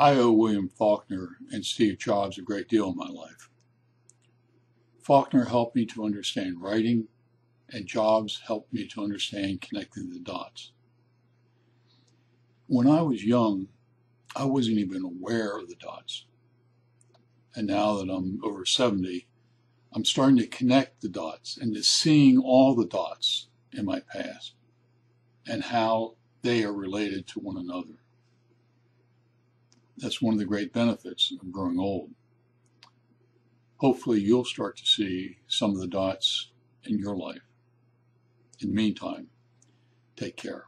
I owe William Faulkner and Steve Jobs a great deal in my life. Faulkner helped me to understand writing, and Jobs helped me to understand connecting the dots. When I was young, I wasn't even aware of the dots. And now that I'm over 70, I'm starting to connect the dots and to seeing all the dots in my past and how they are related to one another. That's one of the great benefits of growing old. Hopefully, you'll start to see some of the dots in your life. In the meantime, take care.